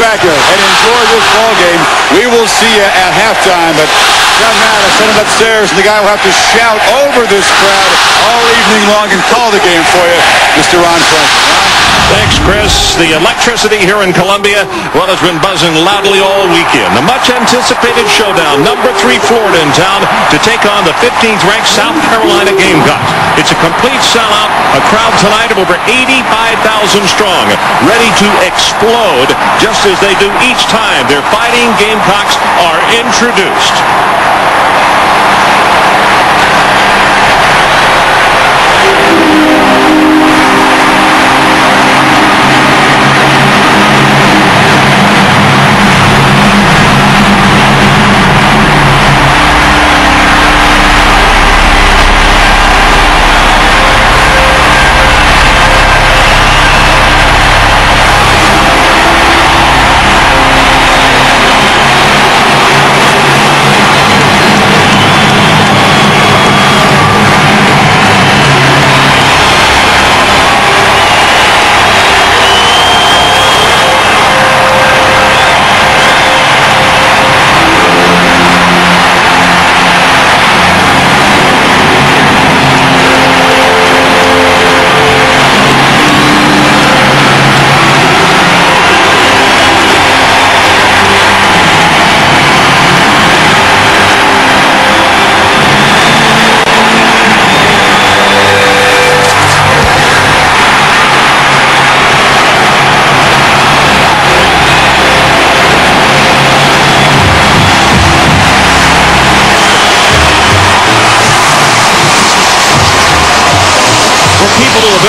back and enjoy this ball game. We will see you at halftime, but John Madden, send him upstairs, and the guy will have to shout over this crowd all evening long and call the game for you, Mr. Ron Franklin. Thanks, Chris. The electricity here in Columbia, well, has been buzzing loudly all weekend. The much-anticipated showdown, number three Florida in town, to take on the 15th-ranked South Carolina Gamecocks. It's a complete sellout, a crowd tonight of over 85,000 strong, ready to explode just as they do each time their fighting Gamecocks are introduced.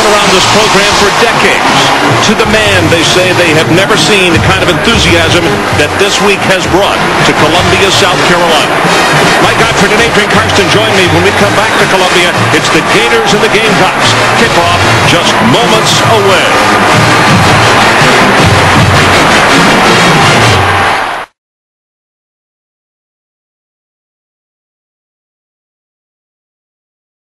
Around this program for decades, to the man they say they have never seen the kind of enthusiasm that this week has brought to Columbia, South Carolina. Mike Gottfried and Adrian Karsten join me when we come back to Columbia. It's the Gators and the Gamecocks. Kickoff just moments away.